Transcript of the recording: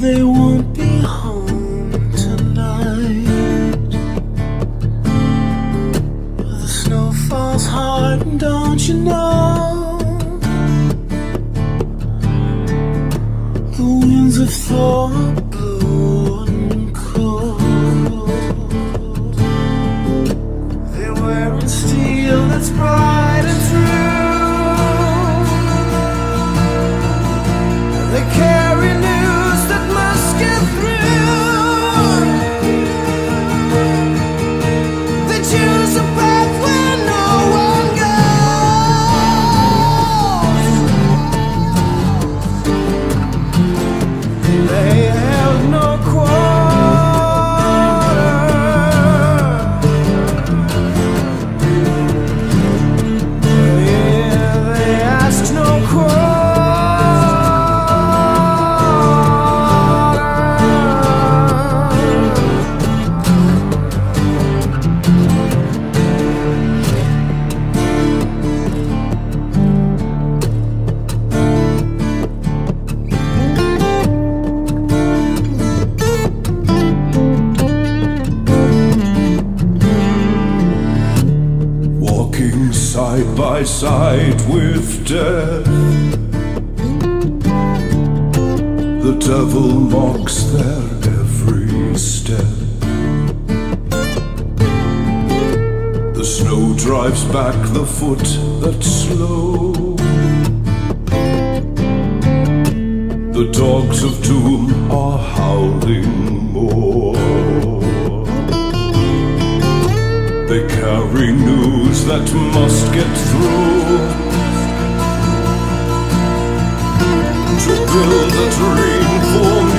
they won't be home tonight. The snow falls hard, and don't you know? The winds of Thor. By side with death. The devil mocks their every step. The snow drives back the foot that's slow. The dogs of doom are howling more. They carry news that must get through. To build a dream for